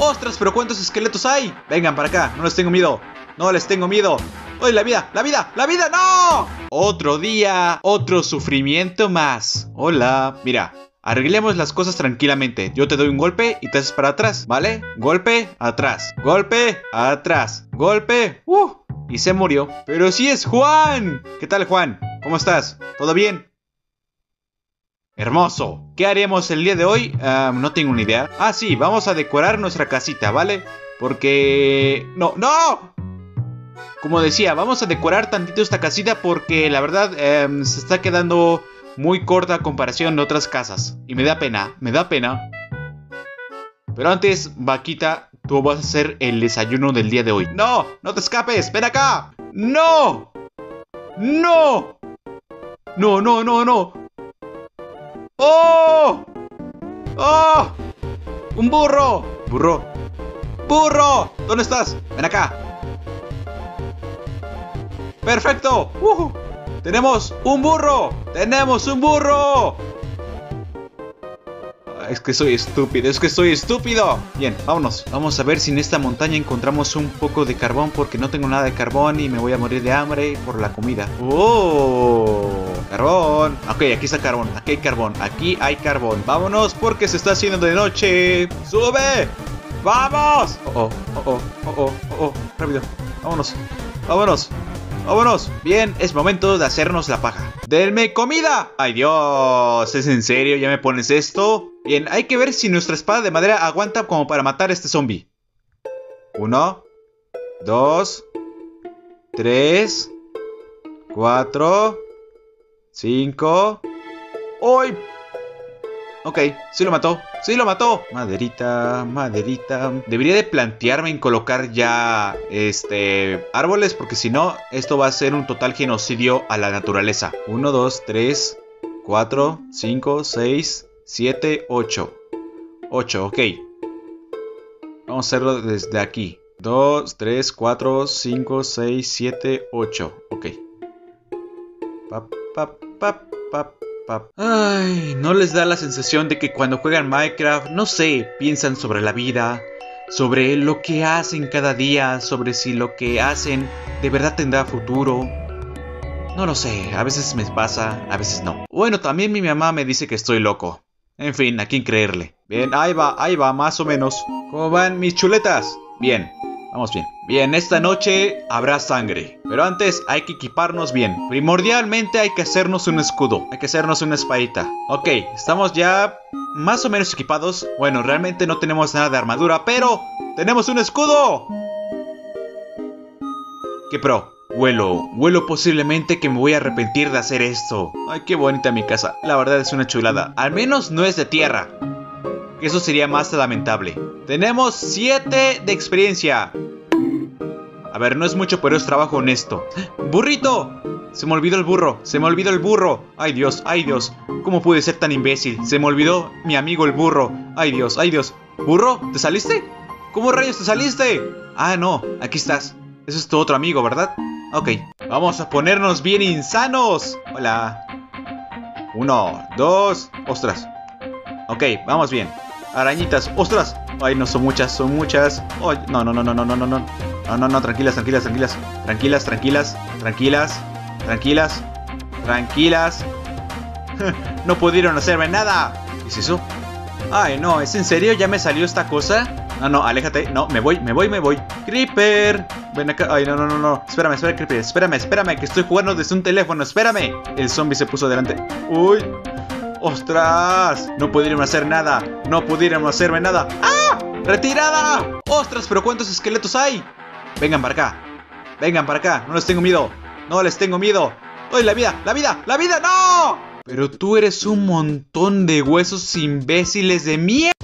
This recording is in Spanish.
¡Ostras, pero cuántos esqueletos hay! Vengan para acá, no les tengo miedo. No les tengo miedo. ¡Ay, la vida! ¡La vida! ¡La vida! ¡No! Otro día, otro sufrimiento más. Hola. Mira, Arreglemos las cosas tranquilamente. Yo te doy un golpe y te haces para atrás, ¿vale? Golpe, atrás. Golpe, atrás. Golpe. ¡Uh! Y se murió. Pero sí es Juan. ¿Qué tal, Juan? ¿Cómo estás? ¿Todo bien? Hermoso. ¿Qué haremos el día de hoy? Ah, no tengo ni idea. Ah, sí, vamos a decorar nuestra casita, ¿vale? Porque... ¡No! ¡No! Como decía, vamos a decorar tantito esta casita porque la verdad em, se está quedando muy corta a comparación de otras casas. Y me da pena, me da pena. Pero antes, Vaquita, tú vas a hacer el desayuno del día de hoy. ¡No! ¡No te escapes! ¡Ven acá! ¡No! ¡No! ¡No, no, no, no! ¡Oh! ¡Oh! ¡Un burro! ¡Burro! ¡Burro! ¿Dónde estás? Ven acá. ¡Perfecto! ¡Tenemos un burro! ¡Tenemos un burro! Es que soy estúpido, es que soy estúpido. Bien, vámonos. Vamos a ver si en esta montaña encontramos un poco de carbón porque no tengo nada de carbón y me voy a morir de hambre por la comida. ¡Oh! Carbón. Ok, aquí está carbón, aquí hay carbón, aquí hay carbón. Vámonos porque se está haciendo de noche. ¡Sube! ¡Vamos! Oh, oh, oh, oh, oh, oh, oh. Rápido. Vámonos. Vámonos. ¡Vámonos! Bien, es momento de hacernos la paja. ¡Denme comida! ¡Ay Dios! ¿Es en serio? ¿Ya me pones esto? Bien, hay que ver si nuestra espada de madera aguanta como para matar a este zombie. Uno, dos, tres, cuatro, cinco... ¡Uy! Ok, sí lo mató. Sí lo mató. Maderita, maderita. Debería de plantearme en colocar ya este árboles porque si no esto va a ser un total genocidio a la naturaleza. 1 2 3 4 5 6 7 8. 8, ok. Vamos a hacerlo desde aquí. 2 3 4 5 6 7 8. Ok. Pap pap pap pap Ay, ¿no les da la sensación de que cuando juegan Minecraft, no sé, piensan sobre la vida, sobre lo que hacen cada día, sobre si lo que hacen de verdad tendrá futuro? No lo sé, a veces me pasa, a veces no. Bueno, también mi mamá me dice que estoy loco. En fin, a quién creerle. Bien, ahí va, ahí va, más o menos. ¿Cómo van mis chuletas? Bien, Vamos bien. Bien, esta noche habrá sangre. Pero antes hay que equiparnos bien. Primordialmente hay que hacernos un escudo. Hay que hacernos una espadita. Ok, estamos ya más o menos equipados. Bueno, realmente no tenemos nada de armadura, pero tenemos un escudo. ¡Qué pro! Huelo, huelo posiblemente que me voy a arrepentir de hacer esto. Ay, qué bonita mi casa. La verdad es una chulada. Al menos no es de tierra. Eso sería más lamentable. Tenemos 7 de experiencia. A ver, no es mucho, pero es trabajo honesto. ¡Burrito! Se me olvidó el burro, se me olvidó el burro. Ay Dios, ay Dios. ¿Cómo pude ser tan imbécil? Se me olvidó mi amigo el burro. Ay Dios, ay Dios. ¿Burro? ¿Te saliste? ¿Cómo rayos te saliste? Ah, no, aquí estás. Ese es tu otro amigo, ¿verdad? Ok. Vamos a ponernos bien insanos. Hola. Uno, dos. Ostras. Ok, vamos bien. Arañitas. ¡Ostras! Ay, no, son muchas, son muchas. Ay, no, no, no, no, no, no, no, no. No, no, no, tranquilas, tranquilas, tranquilas. Tranquilas, tranquilas, tranquilas, tranquilas, tranquilas. no pudieron hacerme nada. ¿Qué es eso? Ay, no, ¿es en serio? ¿Ya me salió esta cosa? No, no, aléjate. No, me voy, me voy, me voy. Creeper. Ven acá. Ay, no, no, no, no. Espérame, espérame, Creeper. Espérame, espérame, que estoy jugando desde un teléfono. Espérame. El zombie se puso delante. Uy. ¡Ostras! No pudieron hacer nada. No pudieron hacerme nada. ¡Ah! ¡Retirada! ¡Ostras! ¿Pero cuántos esqueletos hay? Vengan para acá. Vengan para acá. No les tengo miedo. No les tengo miedo. ¡Ay, la vida! ¡La vida! ¡La vida! ¡No! Pero tú eres un montón de huesos imbéciles de mierda.